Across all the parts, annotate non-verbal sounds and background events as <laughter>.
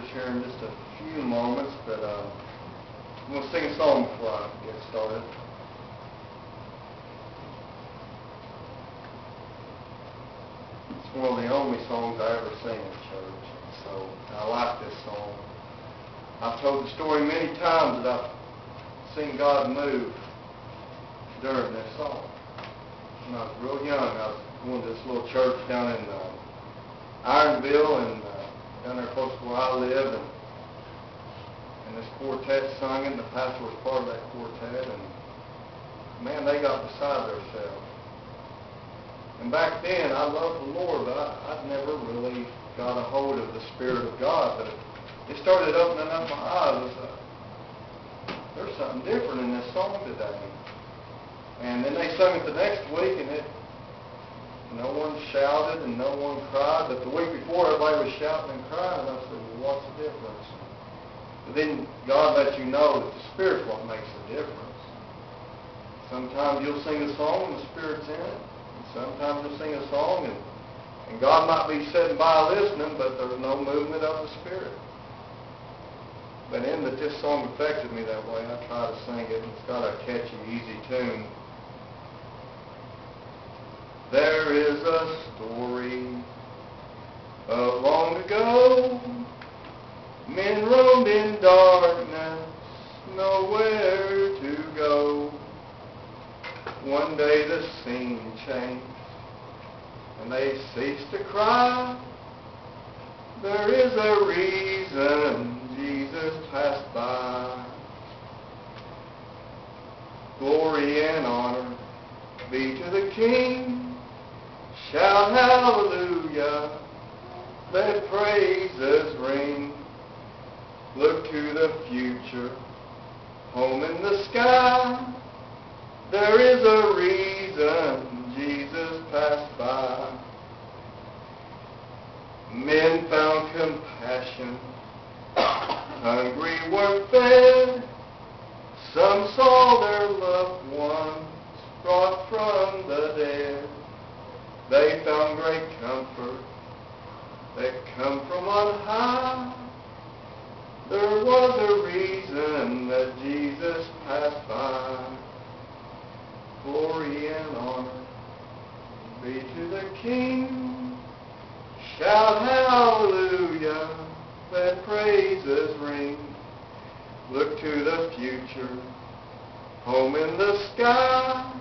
here in just a few moments, but uh, I'm going to sing a song before I get started. It's one of the only songs I ever sing in church, so I like this song. I've told the story many times that I've seen God move during this song. When I was real young, I was going to this little church down in uh, Ironville and uh, down there close to where I live, and and this quartet sung it, and the pastor was part of that quartet, and man, they got beside themselves. And back then, I loved the Lord, but I, I'd never really got a hold of the Spirit of God. But it, it started opening up my eyes. It's, uh, there's something different in this song today. And then they sung it the next week, and it no one shouted and no one cried. But the week before, everybody was shouting and crying. And I said, well, what's the difference? But then God lets you know that the Spirit's what makes the difference. Sometimes you'll sing a song and the Spirit's in it. And sometimes you'll sing a song and, and God might be sitting by listening, but there's no movement of the Spirit. But in that this song affected me that way, I try to sing it, and it's got a catchy, easy tune. There is a story of long ago. Men roamed in darkness, nowhere to go. One day the scene changed, and they ceased to cry. There is a reason Jesus passed by. Glory and honor be to the King. Shout hallelujah. Let praises ring. Look to the future. Home in the sky. There is a reason Jesus passed by. Men found compassion. Hungry were fed. Some saw their loved ones brought from the dead. They found great comfort that come from on high. There was a reason that Jesus passed by. Glory and honor be to the King. Shout hallelujah, let praises ring. Look to the future, home in the sky.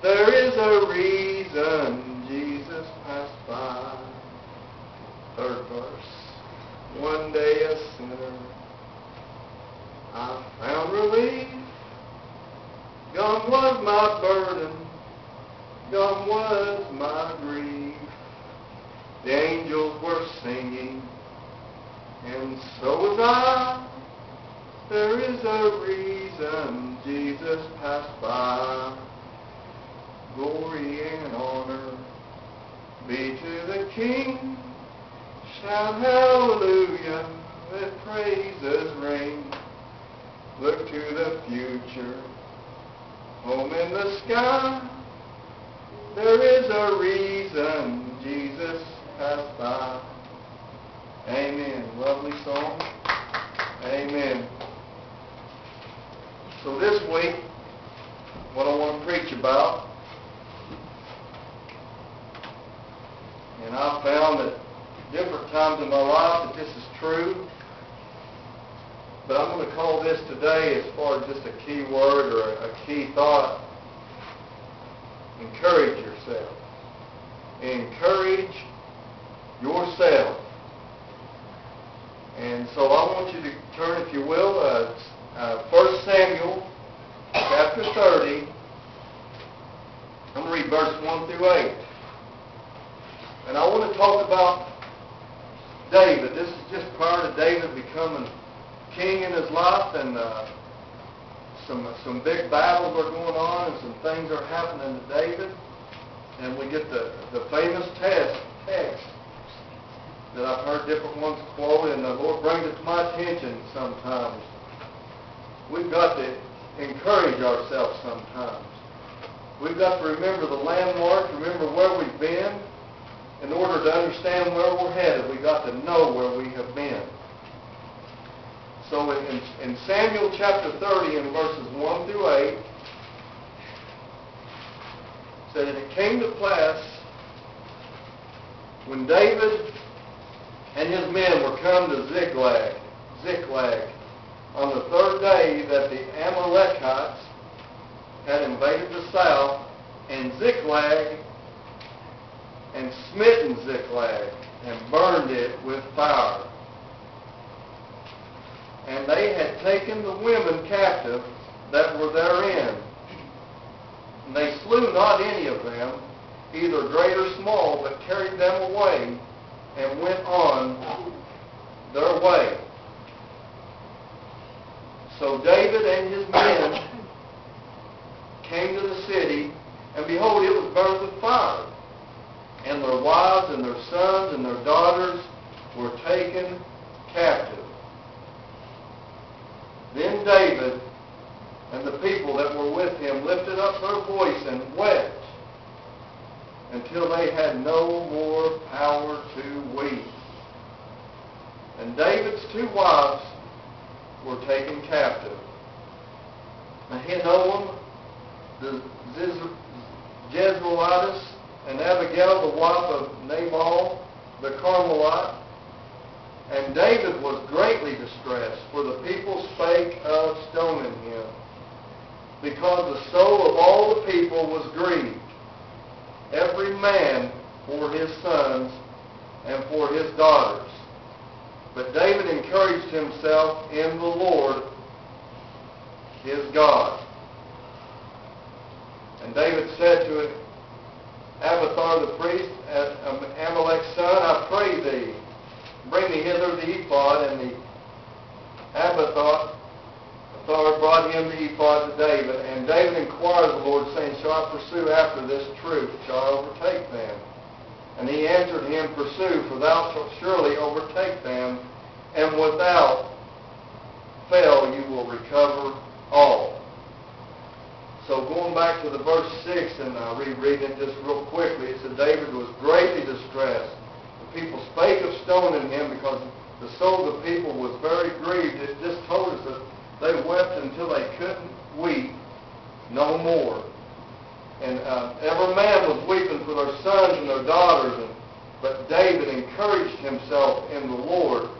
There is a reason Jesus passed by. Third verse. One day a sinner, I found relief. Gone was my burden, gone was my grief. The angels were singing, and so was I. There is a reason Jesus passed by. Glory and honor be to the King. Shout hallelujah, let praises ring. Look to the future, home in the sky. There is a reason Jesus passed by. Amen. Lovely song. Amen. So this week, what I want to preach about, and I've found that different times in my life that this is true, but I'm going to call this today as far as just a key word or a, key thought, encourage yourself. Encourage yourself. And so I want you to turn, if you will, uh, uh, 1 Samuel chapter 30. I'm going to read verse 1 through 8. And I want to talk about David. This is just prior to David becoming king in his life, and uh, some some big battles are going on, and some things are happening to David. And we get the the famous test text that I've heard different ones quote, and the Lord brings it to my attention sometimes. We've got to encourage ourselves sometimes. We've got to remember the landmarks, remember where we've been. In order to understand where we're headed, we've got to know where we have been. So in, in, Samuel chapter 30 in verses 1 through 8, said, And it came to pass when David and his men were come to Ziklag, Ziklag, on the third day that the Amalekites had invaded the south, and Ziklag, and smitten Ziklag, and burned it with fire. And they had taken the women captive that were therein. And they slew not any of them, either great or small, but carried them away and went on their way. So David and his men <coughs> came to the city, and behold, it was burned with fire. And their wives and their sons and their daughters were taken captive. Then David and the people that were with him lifted up their voice and wept until they had no more power to weep. And David's two wives were taken captive. Ahinoam, the Jezreelitess, and Abigail, the wife of Nabal, the Carmelite. And David was greatly distressed, for the people spake of stoning him, because the soul of all the people was grieved, every man for his sons and for his daughters. But David encouraged himself in the Lord his God. And David said to Abiathar the priest, um, Ahimelech's son, I pray thee, bring me hither the ephod. And the Abiathar brought him the ephod to David. And David inquired of the Lord, saying, Shall I pursue after this troop? Shall I overtake them? And he answered him, Pursue, for thou shalt surely overtake them, and without fail you will recover all. So going back to the verse 6 and uh, rereading it just real quickly, it said David was greatly distressed. The people spake of stoning him because the soul of the people was very grieved. It just told us that they wept until they couldn't weep no more. And uh, every man was weeping for their sons and their daughters, and, but David encouraged himself in the Lord,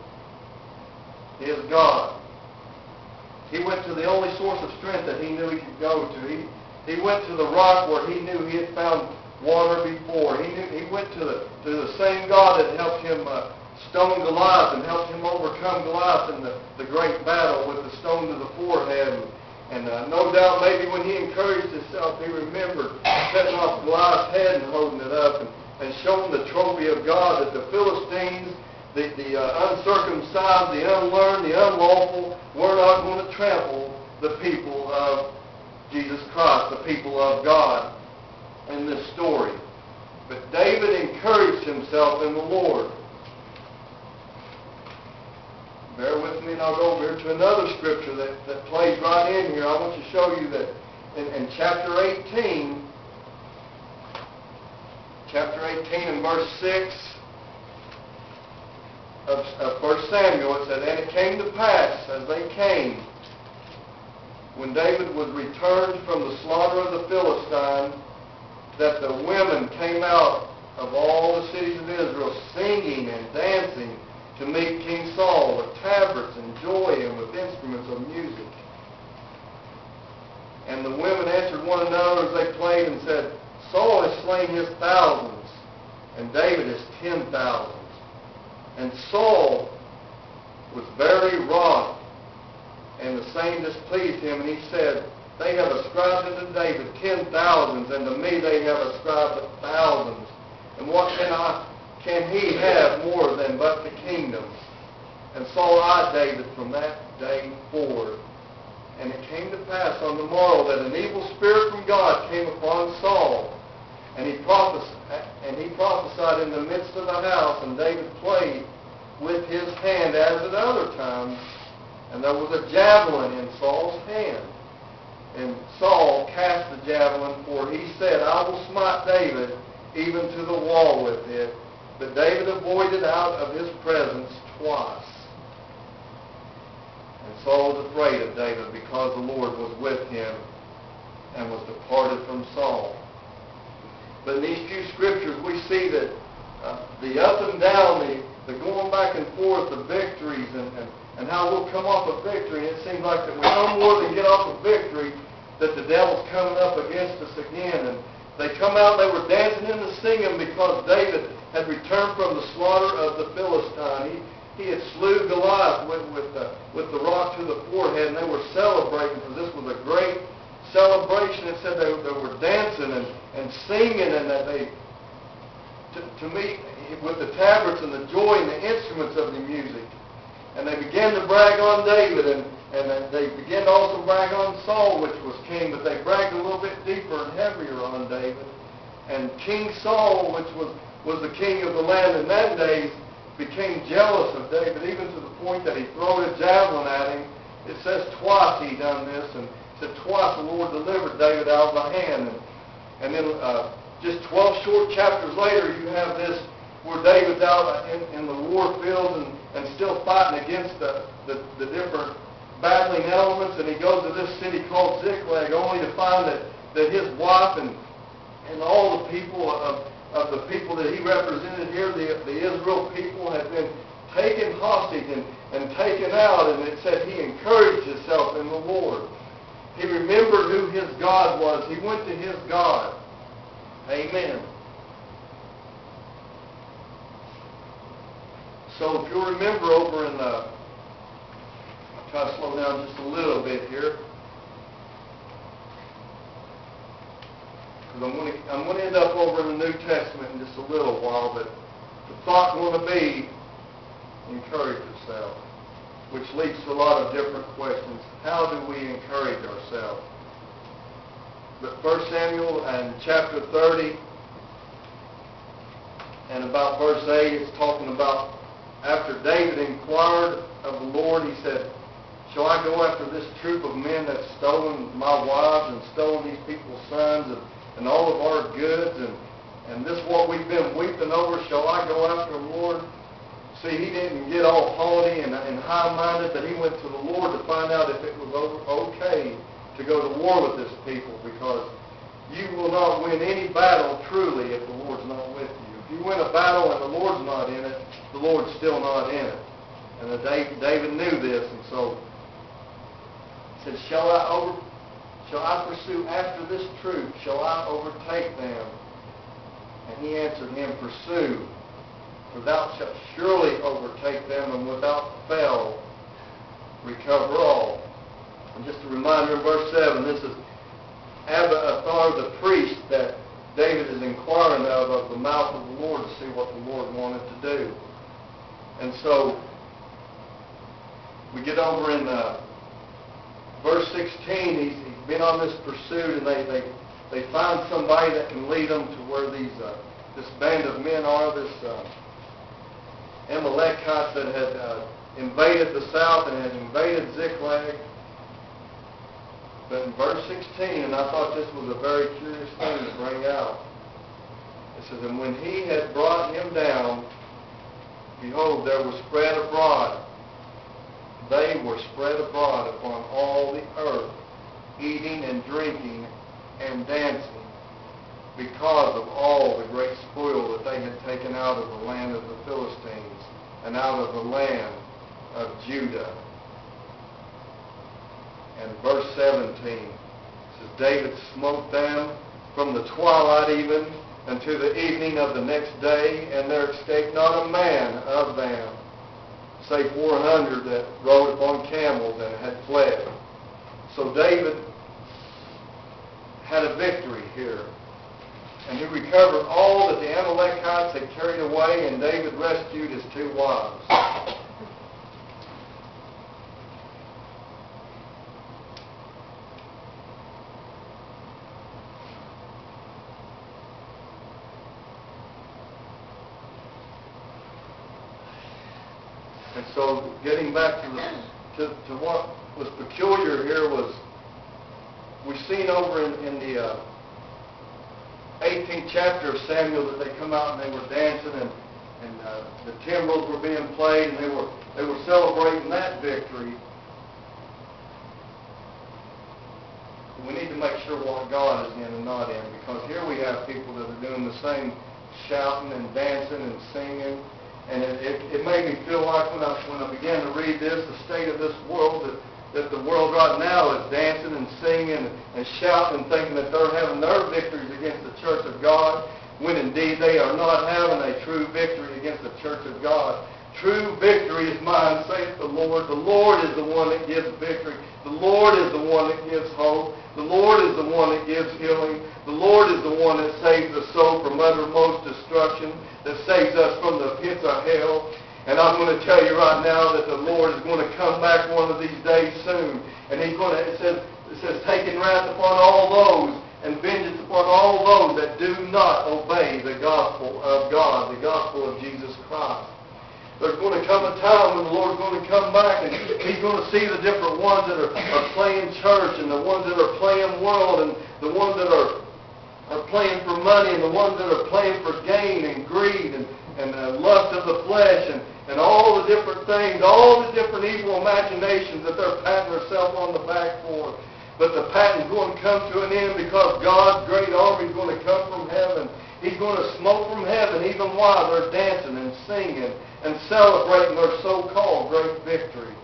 his God. He went to the only source of strength that he knew he could go to. He, he went to the rock where he knew he had found water before. He knew he went to the to the same God that helped him uh, stone Goliath and helped him overcome Goliath in the, the great battle with the stone to the forehead. And, uh, no doubt maybe when he encouraged himself, he remembered setting off Goliath's head and holding it up and, and showing the trophy of God that the Philistines the, the uh, uncircumcised, the unlearned, the unlawful, we're not going to trample the people of Jesus Christ, the people of God in this story. But David encouraged himself in the Lord. Bear with me and I'll go over here to another scripture that, that plays right in here. I want to show you that in, in chapter 18, chapter 18 and verse 6, of, of 1 Samuel, it said, And it came to pass, as they came, when David was returned from the slaughter of the Philistine, that the women came out of all the cities of Israel singing and dancing to meet King Saul with tabrets and joy and with instruments of music. And the women answered one another as they played and said, Saul has slain his thousands, and David his ten thousands. And Saul was very wroth, and the same displeased him, and he said, They have ascribed unto David ten thousands, and to me they have ascribed thousands. And what can I can he have more than but the kingdom? And Saul eyed David from that day forward. And it came to pass on the morrow that an evil spirit from God came upon Saul, and he prophesied, and he prophesied in the midst of the house, and David played with his hand as at other times, and there was a javelin in Saul's hand. And Saul cast the javelin, for he said, I will smite David even to the wall with it. But David avoided out of his presence twice. And Saul was afraid of David because the Lord was with him and was departed from Saul. But in these few scriptures, we see that uh, the up and down, the, the going back and forth, the victories, and, and, and how we'll come off a victory. And it seems like that we no more than get off a victory, that the devil's coming up against us again. And they come out, they were dancing and singing because David had returned from the slaughter of the Philistine. He, he had slew Goliath with, with, the, with the rock to the forehead, and they were celebrating because this was a great celebration. It said they, they were dancing and, and singing, and that they, to, to me, with the tabrets and the joy and the instruments of the music. And they began to brag on David, and, and they began to also brag on Saul, which was king, but they bragged a little bit deeper and heavier on David. And King Saul, which was, was the king of the land in that days, became jealous of David, even to the point that he threw a javelin at him. It says twice he done this, and said twice the Lord delivered David out of my hand. And, and then uh, just 12 short chapters later, you have this where David's out in, in the war field and, and still fighting against the, the, the different battling elements, and he goes to this city called Ziklag only to find that, that his wife and, and all the people of, of the people that he represented here, the, the Israel people, had been taken hostage and, and taken out, and it said he encouraged himself in the Lord. He remembered who his God was. He went to his God. Amen. So if you remember over in the, I'll try to slow down just a little bit here. Because I'm going to I'm to end up over in the New Testament in just a little while, but the thought going to be encourage yourself, which leads to a lot of different questions. How do we encourage ourselves? But 1 Samuel and chapter 30 and about verse 8, it's talking about after David inquired of the Lord, he said, Shall I go after this troop of men that's stolen my wives and stolen these people's sons and and all of our goods, and, and this what we've been weeping over, shall I go after the Lord? See, he didn't get all haughty and, and high-minded, but he went to the Lord to find out if it was okay to go to war with this people, because you will not win any battle truly if the Lord's not with you. If you win a battle and the Lord's not in it, the Lord's still not in it. And David knew this, and so he said, Shall I over, Shall I pursue after this troop? Shall I overtake them? And he answered him, Pursue, for thou shalt surely overtake them, and without fail recover all. And just a reminder in verse 7, this is Abiathar the priest that David is inquiring of, of the mouth of the Lord to see what the Lord wanted to do. And so we get over in uh, verse 16, he's, he's been on this pursuit, and they, they, they find somebody that can lead them to where these uh, this band of men are, this uh, Amalekites that had uh, invaded the south and had invaded Ziklag. But in verse 16, and I thought this was a very curious thing to bring out, it says, And when he had brought him down, behold, there was spread abroad they were spread abroad upon all the earth, eating and drinking and dancing, because of all the great spoil that they had taken out of the land of the Philistines and out of the land of Judah. And verse 17 says, David smote them from the twilight even unto the evening of the next day, and there escaped not a man of them say 400 that rode upon camels and had fled. So David had a victory here. And he recovered all that the Amalekites had carried away, and David rescued his two wives. And so getting back to, the, to, to what was peculiar here was we've seen over in, in the uh, 18th chapter of Samuel that they come out and they were dancing and, and uh, the timbrels were being played and they were, they were celebrating that victory. We need to make sure what God is in and not in because here we have people that are doing the same shouting and dancing and singing. And it, it, it made me feel like when I, when I began to read this, the state of this world, that that the world right now is dancing and singing and shouting and thinking that they're having their victories against the church of God, when indeed they are not having a true victory against the church of God. True victory is mine, saith the Lord. The Lord is the one that gives victory. The Lord is the one that gives hope. The Lord is the one that gives healing. The Lord is the one that saves the soul from uttermost destruction, that saves us from the pits of hell. And I'm going to tell you right now that the Lord is going to come back one of these days soon. And he's going to, it says, it says, taking wrath upon all those and vengeance upon all those that do not obey the gospel of God, the gospel of Jesus Christ. There's going to come a time when the Lord's going to come back and He's going to see the different ones that are, are playing church and the ones that are playing world and the ones that are, are playing for money and the ones that are playing for gain and greed and, and the lust of the flesh and, and all the different things, all the different evil imaginations that they're patting themselves on the back for. But the patent's going to come to an end because God's great army is going to come from heaven. He's going to smoke from heaven even while they're dancing and singing and celebrating their so-called great victory.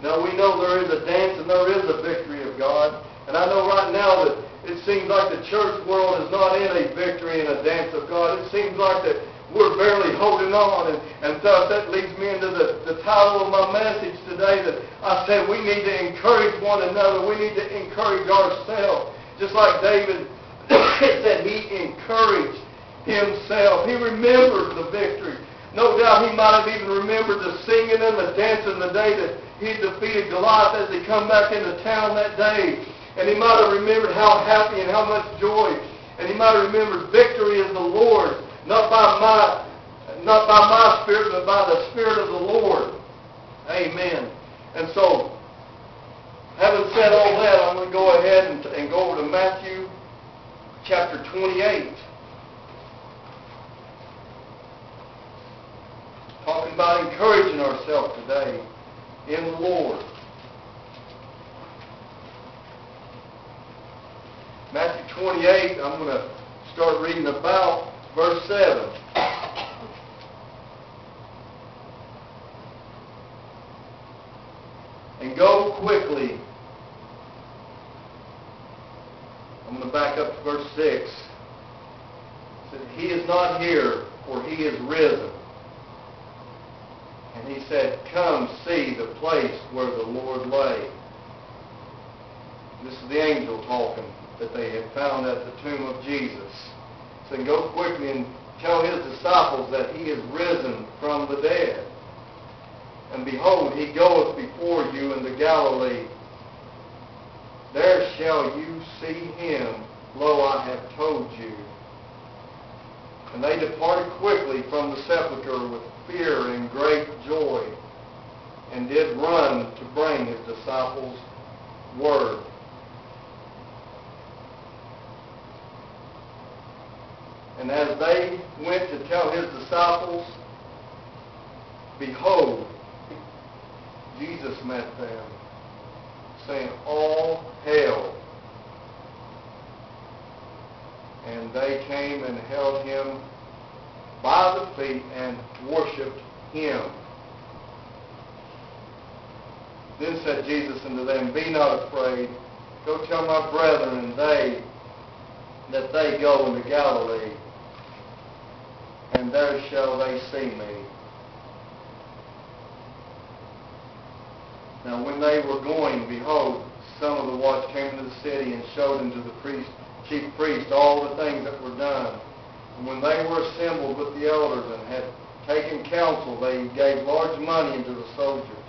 Now we know there is a dance and there is a victory of God. And I know right now that it seems like the church world is not in a victory and a dance of God. It seems like that we're barely holding on. And, and thus that leads me into the, the title of my message today that I said we need to encourage one another. We need to encourage ourselves. Just like David <coughs> said, he encouraged himself. He remembered the victory. No doubt he might have even remembered the singing and the dancing the day that he defeated Goliath as he come back into town that day. And he might have remembered how happy and how much joy. And he might have remembered victory is the Lord, not by my not by my spirit, but by the Spirit of the Lord. Amen. And so, having said all that, I'm going to go ahead and, and go over to Matthew chapter 28. talking about encouraging ourselves today in the Lord. Matthew 28, I'm going to start reading about verse 7. And go quickly. I'm going to back up to verse 6. It He is not here, for he is risen. And he said, Come see the place where the Lord lay. This is the angel talking that they had found at the tomb of Jesus. So go quickly and tell his disciples that he is risen from the dead. And behold, he goeth before you into Galilee. There shall you see him. Lo, I have told you. And they departed quickly from the sepulchre with fear and great joy, and did run to bring his disciples word. And as they went to tell his disciples, behold, Jesus met them, saying, All hail. And they came and held him by the feet and worshipped him. Then said Jesus unto them, Be not afraid. Go tell my brethren and they that they go into Galilee, and there shall they see me. Now when they were going, behold, some of the watch came into the city and showed unto the priest, chief priest all the things that were done. And when they were assembled with the elders and had taken counsel, they gave large money unto the soldiers,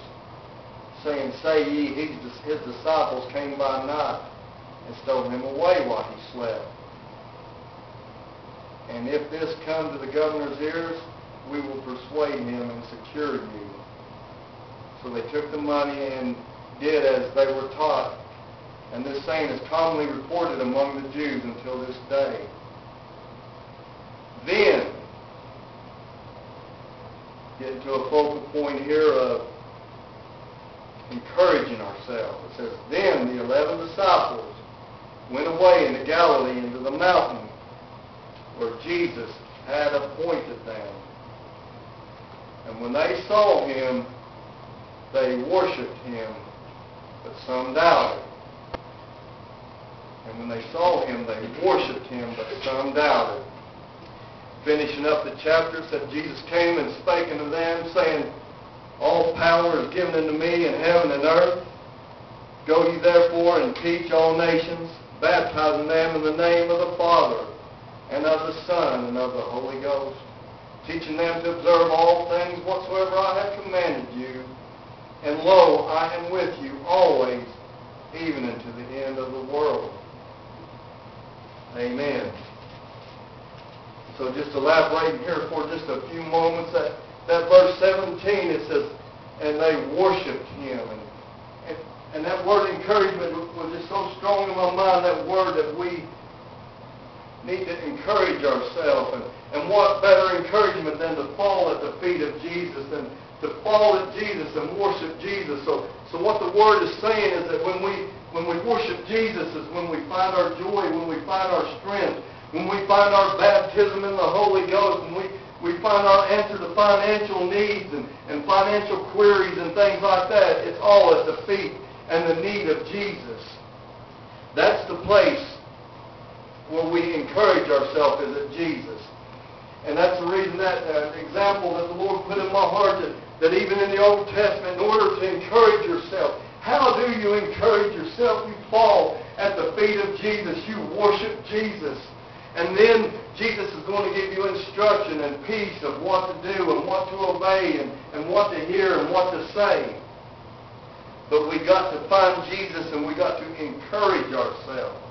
saying, Say ye, his disciples came by night and stole him away while he slept. And if this come to the governor's ears, we will persuade him and secure you. So they took the money and did as they were taught. And this saying is commonly reported among the Jews until this day. Then, getting to a focal point here of encouraging ourselves. It says, Then the eleven disciples went away into Galilee into the mountain where Jesus had appointed them. And when they saw him, they worshipped him, but some doubted. And when they saw him, they worshipped him, but some doubted. Finishing up the chapter, said Jesus came and spake unto them, saying, All power is given unto me in heaven and earth. Go ye therefore and teach all nations, baptizing them in the name of the Father, and of the Son, and of the Holy Ghost, teaching them to observe all things whatsoever I have commanded you. And lo, I am with you always, even unto the end of the world. Amen. So just elaborating here for just a few moments, that, that verse 17, it says, and they worshiped him. And, and, and that word encouragement was just so strong in my mind, that word that we need to encourage ourselves. And, and what better encouragement than to fall at the feet of Jesus and to fall at Jesus and worship Jesus. So, so what the word is saying is that when we when we worship Jesus is when we find our joy, when we find our strength, when we find our baptism in the Holy Ghost, when we, we find our answer to financial needs and, and financial queries and things like that, it's all at the feet and the need of Jesus. That's the place where we encourage ourselves is at Jesus. And that's the reason that uh, example that the Lord put in my heart that, that even in the Old Testament, in order to encourage yourself, how do you encourage yourself? You fall at the feet of Jesus. You worship Jesus. And then Jesus is going to give you instruction and peace of what to do and what to obey and, and what to hear and what to say. But we got to find Jesus and we got to encourage ourselves.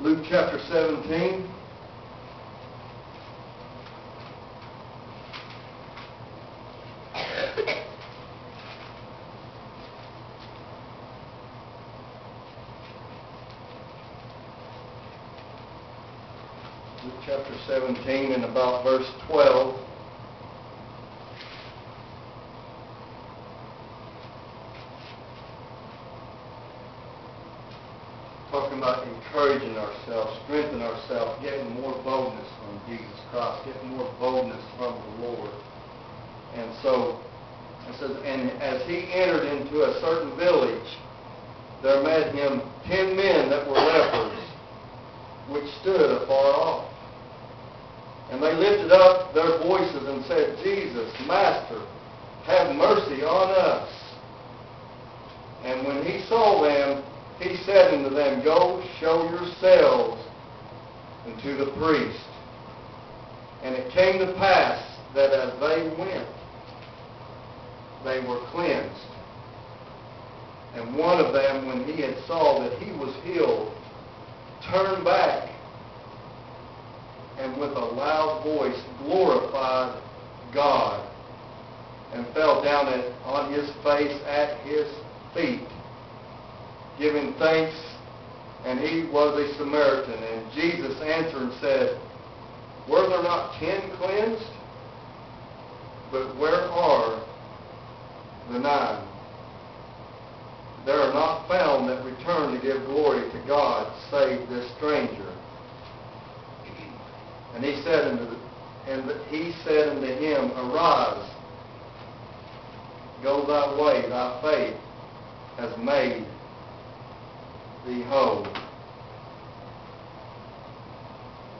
Luke chapter 17. Luke chapter 17 and about verse 12. Talking about encouraging ourselves, strengthening ourselves, getting more boldness from Getting more boldness from the Lord. And so it says, and as he entered into a certain village, there met him ten men that were lepers, which stood afar off. And they lifted up their voices and said, Jesus, Master, have mercy on us. And when he saw them, he said unto them, Go show yourselves unto the priest. And it came to pass that as they went, they were cleansed. And one of them, when he had saw that he was healed, turned back and with a loud voice glorified God and fell down at, on his face at his feet, giving thanks, and he was a Samaritan. And Jesus answered and said, Were there not ten cleansed? But where are the nine? There are not found that return to give glory to God, save this stranger. And he said unto the, and he said unto him, Arise, go thy way, thy faith has made thee whole.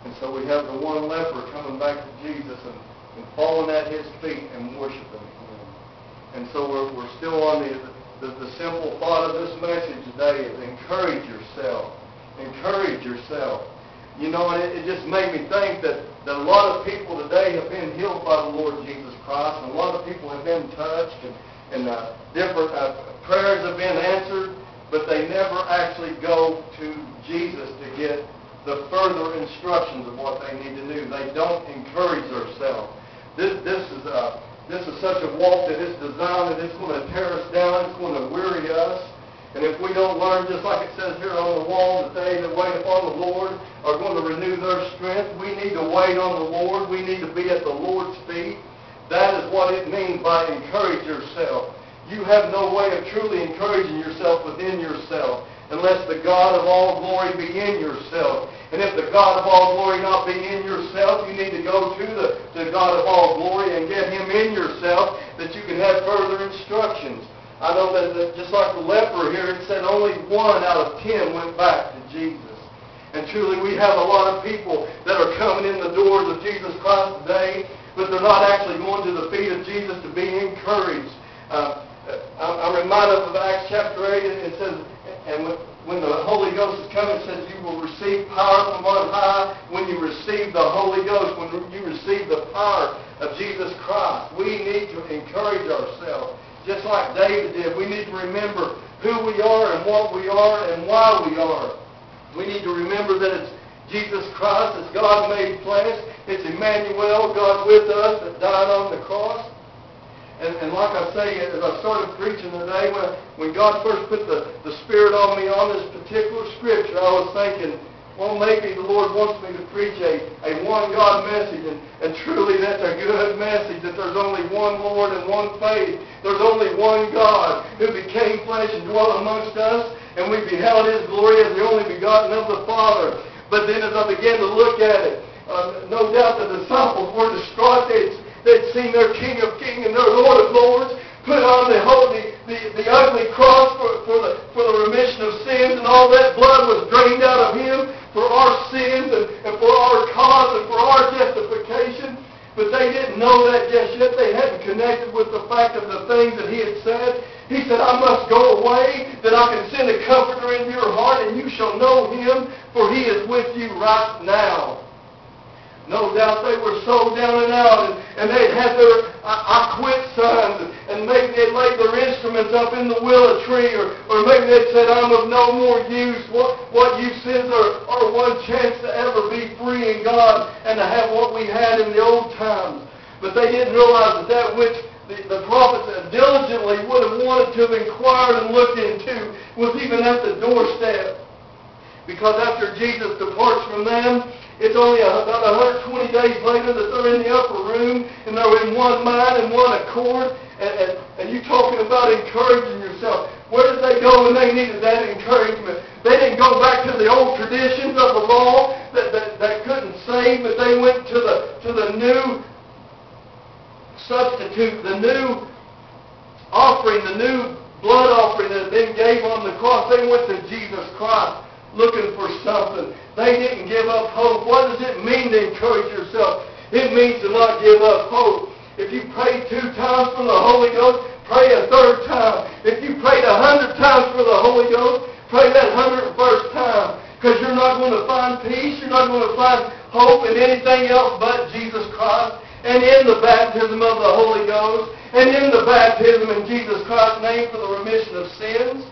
And so we have the one leper coming back to Jesus and, and falling at his feet and worshiping him. And so we're, we're still on the, the, the simple thought of this message today is encourage yourself. Encourage yourself. You know, and it, it just made me think that, that a lot of people today have been healed by the Lord Jesus Christ, and a lot of people have been touched, and, and uh, different uh, prayers have been answered, but they never actually go to Jesus to get the further instructions of what they need to do. They don't encourage themselves. This, this is uh, this is such a walk that it's designed that it's going to tear us down. It's going to weary us. And if we don't learn, just like it says here on the wall, that they that wait upon the Lord are going to renew their strength, we need to wait on the Lord. We need to be at the Lord's feet. That is what it means by encourage yourself. You have no way of truly encouraging yourself within yourself unless the God of all glory be in yourself. And if the God of all glory not be in yourself, you need to go to the, God of all glory and get him in yourself that you can have further instructions. I know that, that just like the leper here, it said only one out of ten went back to Jesus. And truly, we have a lot of people that are coming in the doors of Jesus Christ today, but they're not actually going to the feet of Jesus to be encouraged. Uh, I'm reminded of Acts chapter 8. It says, and when the Holy Ghost is coming, it says you will receive power from on high when you receive the Holy Ghost, when you receive the power of Jesus Christ. We need to encourage ourselves just like David did. We need to remember who we are and what we are and why we are. We need to remember that it's Jesus Christ, it's God made flesh, it's Emmanuel, God with us that died on the cross. And, and like I say, as I started preaching today, when, when God first put the, the Spirit on me on this particular scripture, I was thinking, well, maybe the Lord wants me to preach a, a one God message, and, and truly that's a good message, that there's only one Lord and one faith. There's only one God who became flesh and dwelt amongst us, and we beheld his glory as the only begotten of the Father. But then as I began to look at it, uh, no doubt the disciples were distraught. They'd, they'd seen their King of Kings and their Lord of Lords put on the, holy, the, the ugly cross for, for, the, for the remission of sins, and all that blood was drained out of him for our sins and, and for our cause and for our justification. But they didn't know that just yet. They hadn't connected with the fact of the things that he had said. He said, I must go away, that I can send a comforter into your heart, and you shall know him, for he is with you right now. No doubt they were so down and out, and, and they'd had their I, I quit signs, and maybe they'd laid their instruments up in the willow tree, or, or maybe they'd said, I'm of no more use. What, what you sins are, are one chance to ever be free in God and to have what we had in the old times. But they didn't realize that that which the, the prophets diligently would have wanted to have inquired and looked into was even at the doorstep. Because after Jesus departs from them, it's only about 120 days later that they're in the upper room and they're in one mind and one accord. And, and, and you talking about encouraging yourself. Where did they go when they needed that encouragement? They didn't go back to the old traditions of the law that, that, that couldn't save, but they went to the, to the new substitute, the new offering, the new blood offering that had been gave on the cross. They went to Jesus Christ looking for something. They didn't give up hope. What does it mean to encourage yourself? It means to not give up hope. If you pray two times for the Holy Ghost, pray a third time. If you prayed a hundred times for the Holy Ghost, pray that hundred first time. Because you're not going to find peace. You're not going to find hope in anything else but Jesus Christ and in the baptism of the Holy Ghost and in the baptism in Jesus Christ's name for the remission of sins.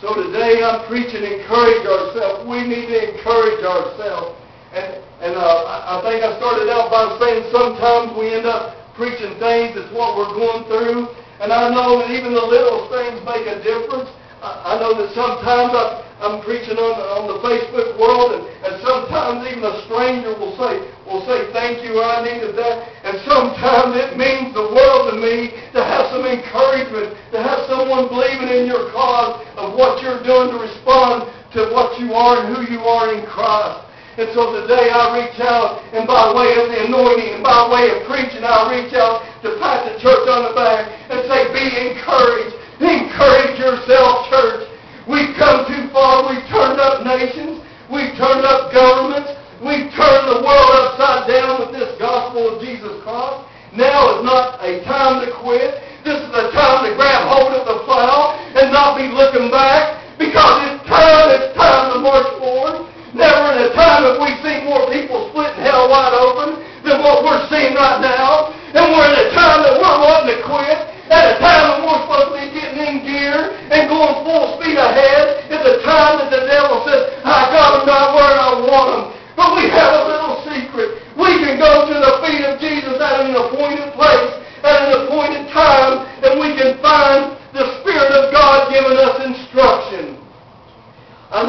So today I'm preaching encourage ourselves. We need to encourage ourselves. And, and uh, I think I started out by saying sometimes we end up preaching things that's what we're going through. And I know that even the little things make a difference. I, know that sometimes I, I'm preaching on, on the Facebook world, and, and sometimes even a stranger will say, will say, thank you, I needed that. And sometimes it means the world to me to have some encouragement, to have someone believing in your cause of what you're doing to respond to what you are and who you are in Christ. And so today I reach out, and by way of the anointing, and by way of preaching, I reach out to pat the church on the back and say, be encouraged. Encourage yourself, church. We've come too far. We've turned up nations. We've turned up governments. We've turned the world upside down with this gospel of Jesus Christ. Now is not a time to quit. This is a time to grab hold of the plow and not be looking back because it's time, it's time to march forward. Never in a time have we seen more people splitting hell wide open than what we're seeing right now. And we're in a time that we're wanting to quit. At a time when we're supposed to be getting in gear and going full speed ahead. It's a time that the devil says, I got them not where I want them. But we have a little secret. We can go to the feet of Jesus at an appointed place, at an appointed time, and we can find the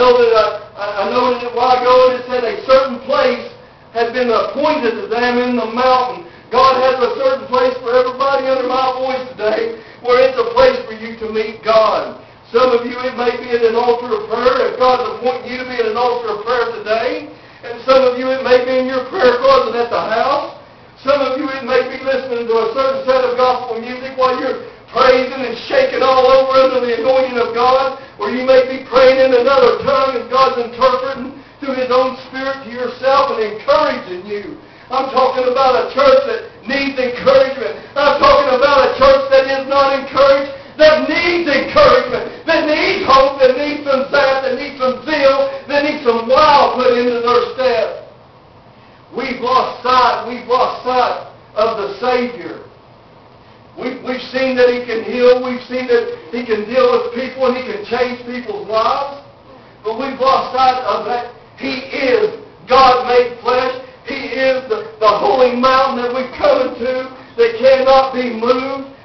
know that uh, I, I noted it a while ago, and it said a certain place had been appointed to them in the mountain. God has a certain place for everybody under my voice today, where it's a place for you to meet God. Some of you, it may be at an altar of prayer, if God's appointing you to be at an altar of prayer today. And some of you, it may be in your prayer closet at the house. Some of you, it may be listening to a certain set of gospel music while you're praising and shaking all over under the anointing of God, or you may be praying in another tongue and God's interpreting through His own Spirit to yourself and encouraging you. I'm talking about a church that needs encouragement. I'm talking about a church that is not encouraged, that needs encouragement, that needs hope, that needs some zap, that needs some zeal, that needs some wow put into their step. We've lost sight, we've lost sight of the Savior. We've, we've seen that He can heal. We've seen that He can deal with people and He can change people's lives. But we've lost sight of that. He is God made flesh. He is the, the holy mountain that we've come to that cannot be moved,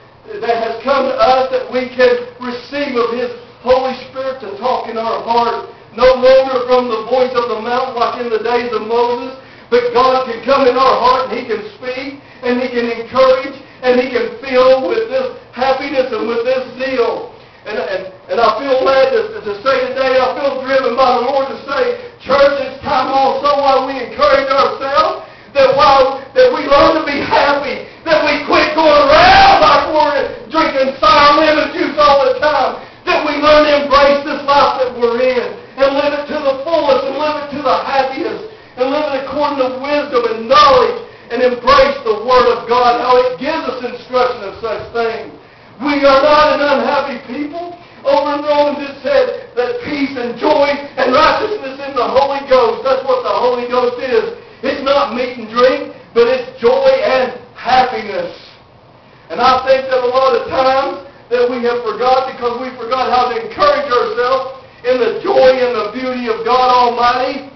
that has come to us that we can receive of His Holy Spirit to talk in our heart. No longer from the voice of the mountain like in the days of Moses, but God can come in our heart and He can speak and He can encourage and He can fill with this happiness and with this zeal. And, and, and I feel led to, to say today, I feel driven by the Lord to say, church, it's time also while we encourage ourselves, that while that we learn to be happy, that we quit going around like we're drinking sour lemon juice all the time, that we learn to embrace this life that we're in and live it to the fullest and live it to the happiest and live it according to wisdom and knowledge and embrace the Word of God, how it gives us instruction of such things. We are not an unhappy people. Over in Romans it said that peace and joy and righteousness in the Holy Ghost, that's what the Holy Ghost is. It's not meat and drink, but it's joy and happiness. And I think that a lot of times that we have forgot because we forgot how to encourage ourselves in the joy and the beauty of God Almighty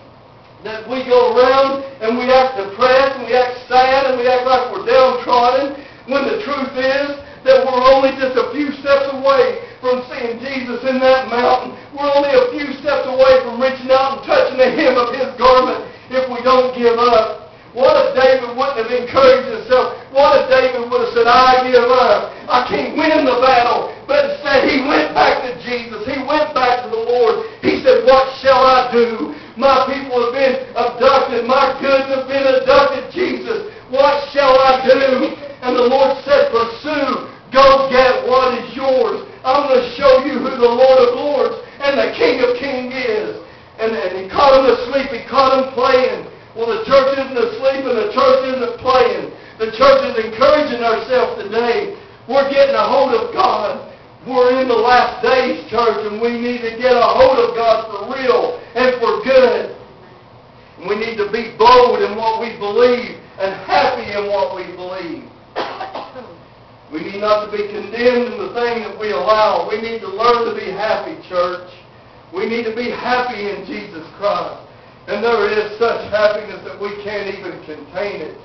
that we go around and we act depressed and we act sad and we act like we're downtrodden when the truth is that we're only just a few steps away from seeing Jesus in that mountain. We're only a few steps away from reaching out and touching the hem of his garment if we don't give up. What if David wouldn't have encouraged himself? What if David would have said, I give up. I can't win the battle. But instead he went back to Jesus. He went back to the Lord. He said, what shall I do? My people have been abducted. My goods have been abducted. Jesus, what shall I do? And the Lord said, pursue. Go get what is yours. I'm going to show you who the Lord of Lords and the King of Kings is. And, and he caught him asleep. He caught him playing. Well, the church isn't asleep and the church isn't playing. The church is encouraging ourselves today. We're getting a hold of God. We're in the last days, church, and we need to get a hold of God for real and for good. And we need to be bold in what we believe and happy in what we believe. We need not to be condemned in the thing that we allow. We need to learn to be happy, church. We need to be happy in Jesus Christ. And there is such happiness that we can't even contain it.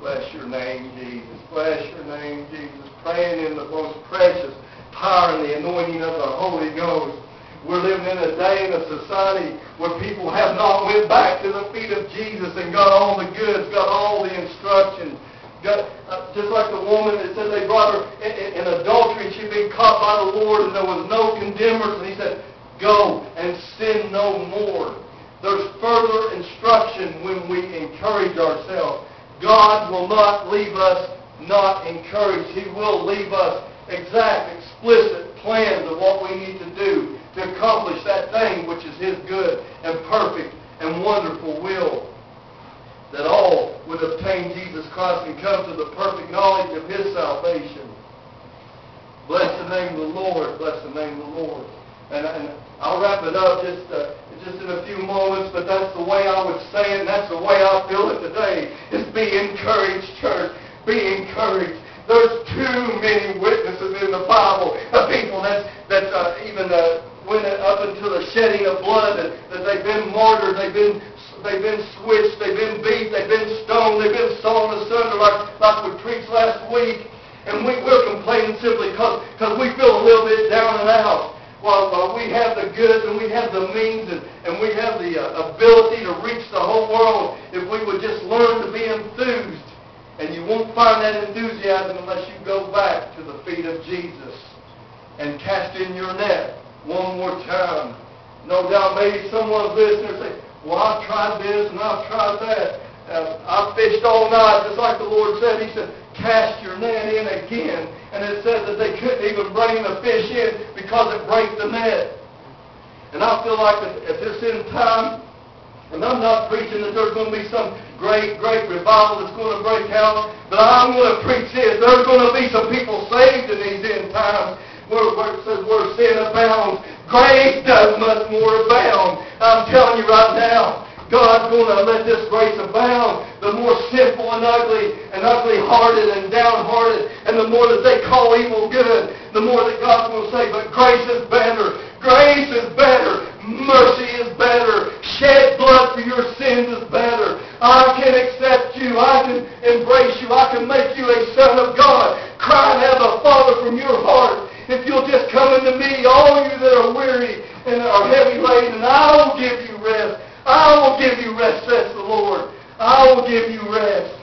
Bless your name, Jesus. Bless your name, Jesus. Praying in the most precious power and the anointing of the Holy Ghost. We're living in a day in a society where people have not went back to the feet of Jesus and got all the goods, got all the instructions. Got, uh, just like the woman that said they brought her in, in, in adultery, she'd been caught by the Lord and there was no condemners. And he said, go and sin no more. There's further instruction when we encourage ourselves. God will not leave us not encouraged. He will leave us exact, explicit plans of what we need to do to accomplish that thing which is His good and perfect and wonderful will. That all would obtain Jesus Christ and come to the perfect knowledge of His salvation. Bless the name of the Lord. Bless the name of the Lord. And, and I'll wrap it up just uh, just in a few moments, but that's the way I would say it, and that's the way I feel it today, is be encouraged, church. Be encouraged. There's too many witnesses in the Bible of people that's, that's uh, even uh, went up until the shedding of blood, that, that they've been martyred, they've been they've been switched, they've been beat, they've been stoned, they've been sawn asunder like, like we preached last week. And we, we're complaining simply because we feel a little bit down and out. While, while we have the goods and we have the means and, and we have the uh, ability to reach the whole world, if we would just learn to be enthused. And you won't find that enthusiasm unless you go back to the feet of Jesus and cast in your net one more time. No doubt maybe someone's listening and say, well, I've tried this and I've tried that. Uh, I've fished all night, just like the Lord said. He said, cast your net in again. And it says that they couldn't even bring the fish in because it broke the net. And I feel like at this end time, and I'm not preaching that there's going to be some great, great revival that's going to break out, but I'm going to preach this. There's going to be some people saved in these end times where, it says where sin abounds, grace does much more abound. I'm telling you right now, God's going to let this grace abound. The more sinful and ugly and ugly-hearted and downhearted, and the more that they call evil good, the more that God's going to say, but grace is better. Grace is better. Mercy is better. Shed blood for your sins is better. I can accept you. I can embrace you. I can make you a son of God. Cry and have a Father from your heart. If you'll just come unto me, all you that are weary and are heavy laden, and I will give you rest. I will give you rest, says the Lord. I will give you rest.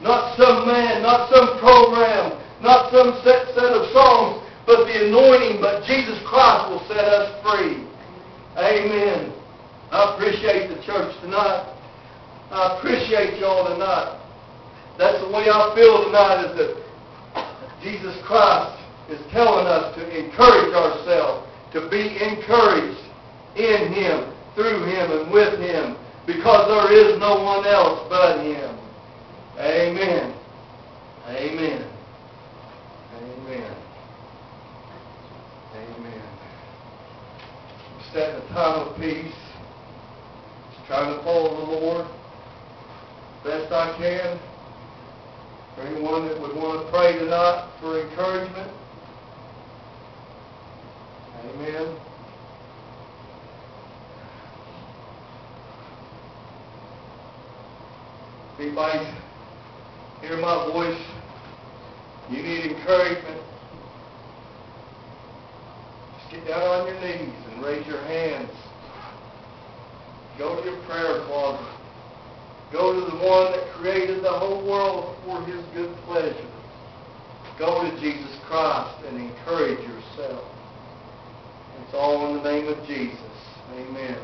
Not some man, not some program, not some set set of songs, but the anointing, but Jesus Christ will set us free. Amen. I appreciate the church tonight. I appreciate y'all tonight. That's the way I feel tonight is that Jesus Christ is telling us to encourage ourselves, to be encouraged in Him, through Him, and with Him, because there is no one else but Him. Amen. Amen. Amen. Amen. Set in a time of peace, trying to follow the Lord best I can. For anyone that would want to pray tonight for encouragement, Amen. Anybody hear my voice? You need encouragement. Get down on your knees and raise your hands. Go to your prayer closet. Go to the one that created the whole world for his good pleasure. Go to Jesus Christ and encourage yourself. It's all in the name of Jesus. Amen.